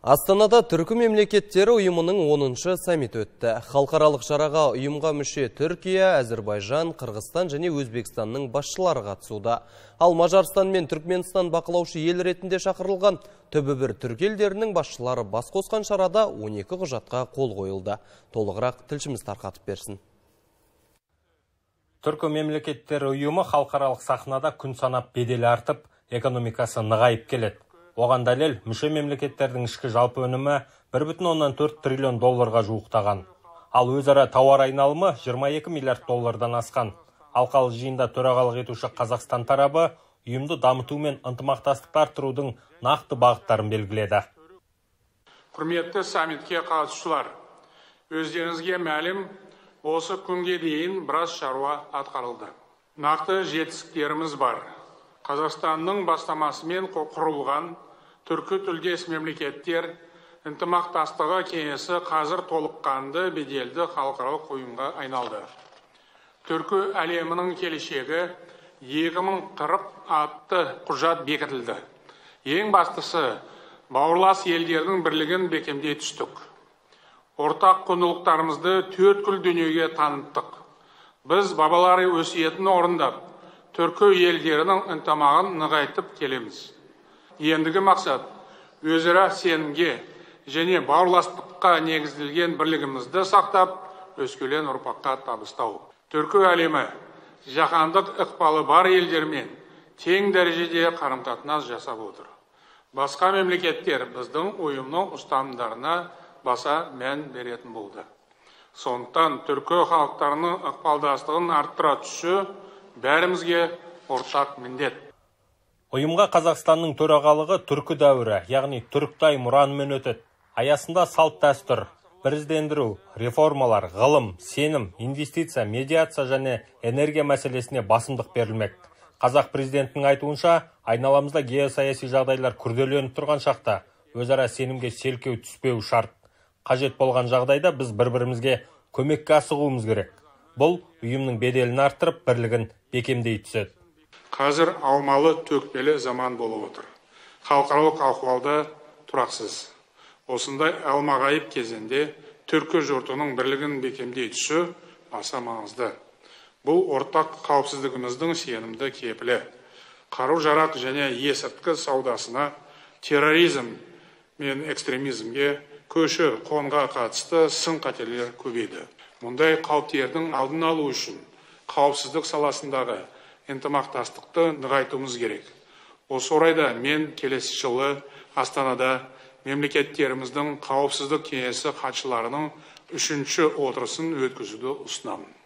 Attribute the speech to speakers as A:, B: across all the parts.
A: Астанада түркі мемлекеттері ұйымының 10-шы саммит өтті. Халықаралық шараға ұйымға мүше Түркия, Әзірбайжан, Қырғызстан және Өзбекстанның басшылары қатысуда. Ал Мажарстан мен Түркменстан бақылаушы ел ретінде шақырылған түбі бір түрк елдерінің басшылары бас қосқан шарада 12 құжатқа қол қойылды. Толығырақ тілшіміз тарқатып берсін.
B: Түркі мемлекеттері ұйымы халықаралық сахнада күн санап беделі артып, экономикасы нығайып келеді оған дәлел мүше мемлекеттердің ішкі жалпы өнімі 1,4 триллион долларға жуықтаған. Ал өзара тауар айналымы 22 миллиард доллардан асқан. Алқалы жиында төрағалық етуші қазақстан тарабы ұйымды дамыту мен ынтымақтастықты арттырудың нақты бағыттарын белгіледі.
C: Құрметті саммитке қатысушылар өздеріңізге мәлім осы күнге дейін біраз шаруа атқарылды. Нақты жетістіктеріміз бар. Қазақстанның бастамасымен құрылған түркі тілдес мемлекеттер ынтымақтастығы кеңесі қазір толыққанды беделді халықаралық ұйымға айналды. Түркі әлемінің келешегі 2040 атты құжат бекітілді. Ең бастысы бауырлас елдердің бірлігін бекемдей түстік. Ортақ құндылықтарымызды төрткүл дүниеге таныттық. Біз бабалар өсиетін орындап түркі елдерінің ынтымағын нығайтып келеміз. Ендігі мақсат өзара сенімге және бауырластыққа негізделген бірлігімізді сақтап өскелең ұрпаққа табыстау. Түркі әлемі жаһандық ықпалы бар елдермен тең дәрежеде қарым қатынас жасап отыр. Басқа мемлекеттер біздің ұйымның ұстанымдарына баса мән беретін болды. Сондықтан түркі халықтарының ықпалдастығын арттыра түсу бәрімізге ортақ міндет
B: Ұйымға Қазақстанның төрағалығы түркі дәуірі, яғни түріктай мұранымен өтеді. Аясында салт дәстүр, біріздендіру, реформалар, ғылым, сенім, инвестиция, медиация және энергия мәселесіне басымдық берілмек. Қазақ президентінің айтуынша, айналамызда геосаяси жағдайлар күрделеніп тұрған шақта өзара сенімге селкеу түспеу шарт. Қажет болған жағдайда біз бір-бірімізге көмекке асығуымыз керек. Бұл ұйымның беделін арттырып, бірлігін бекемдей түседі.
C: Қазір аумалы төкпелі заман болып отыр. Халықаралық ахуалда тұрақсыз. Осындай алмағайып кезеңде түркі жұртының бірлігін бекемдей түсу аса маңызды. Бұл ортақ қауіпсіздігіміздің сенімді кепілі. Қару жарақ және есірткі саудасына терроризм мен экстремизмге көші қонға қатысты сын қатерлер көбейді. Мұндай қауіптердің алдын алу үшін қауіпсіздік саласындағы ынтымақтастықты нығайтуымыз керек. Осы орайда мен келесі жылы астанада мемлекеттеріміздің қауіпсіздік кеңесі хатшыларының үшінші отырысын өткізуді ұсынамын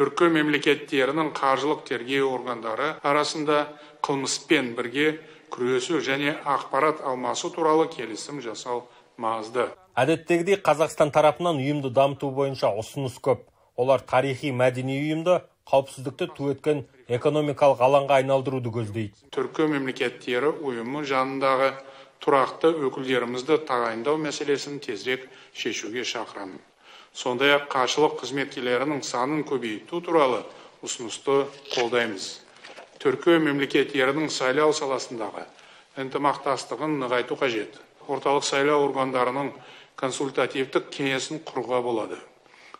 C: түркі мемлекеттерінің қаржылық тергеу органдары арасында қылмыспен бірге күресу және ақпарат алмасу туралы келісім жасау маңызды
B: әдеттегідей қазақстан тарапынан ұйымды дамыту бойынша ұсыныс көп. Олар тарихи мәдени ұйымды қауіпсіздікті ту еткен экономикалық алаңға айналдыруды көздейді.
C: Түркі мемлекеттері ұйымы жанындағы тұрақты өкілдерімізді тағайындау мәселесін тезірек шешуге шақырамын сондай ақ қаржылық қызметкерлерінің санын көбейту туралы ұсынысты қолдаймыз. Түркі мемлекеттерінің сайлау саласындағы ынтымақтастығын нығайту қажет. Орталық сайлау органдарының консультативтік кеңесін құруға болады.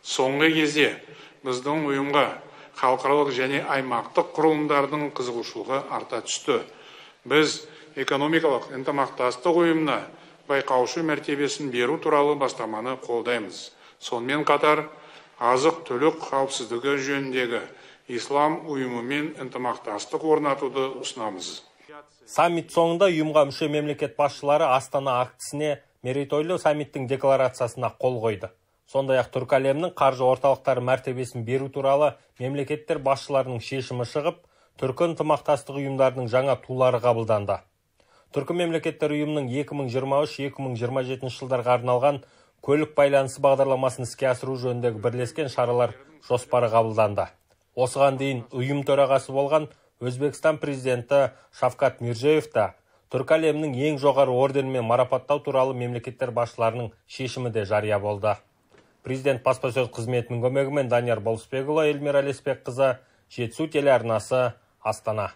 C: Соңғы кезде біздің ұйымға халықаралық және аймақтық құрылымдардың қызығушылығы арта түсті. Біз экономикалық ынтымақтастық ұйымына байқаушы мәртебесін беру туралы бастаманы қолдаймыз. Сонымен қатар азық түлік қауіпсіздігі жөніндегі ислам ұйымымен ынтымақтастық орнатуды ұсынамыз.
B: Саммит соңында ұйымға мүше мемлекет басшылары астана актісіне мерейтойлы саммиттің декларациясына қол қойды. Сондай ақ түркі әлемінің қаржы орталықтары мәртебесін беру туралы мемлекеттер басшыларының шешімі шығып түркі ынтымақтастық ұйымдарының жаңа тулары қабылданды. Түркі мемлекеттер ұйымының 2023-2027 жылдарға арналған көлік байланысы бағдарламасын іске асыру жөніндегі бірлескен шаралар жоспары қабылданды. Осыған дейін ұйым төрағасы болған өзбекстан президенті шавкат мирзиев та түркі әлемінің ең жоғары орденімен марапаттау туралы мемлекеттер басшыларының шешімі де жария болды. Президент баспасөз қызметінің көмегімен данияр болысбекұлы эльмира леспекқызы жетісу телеарнасы астана.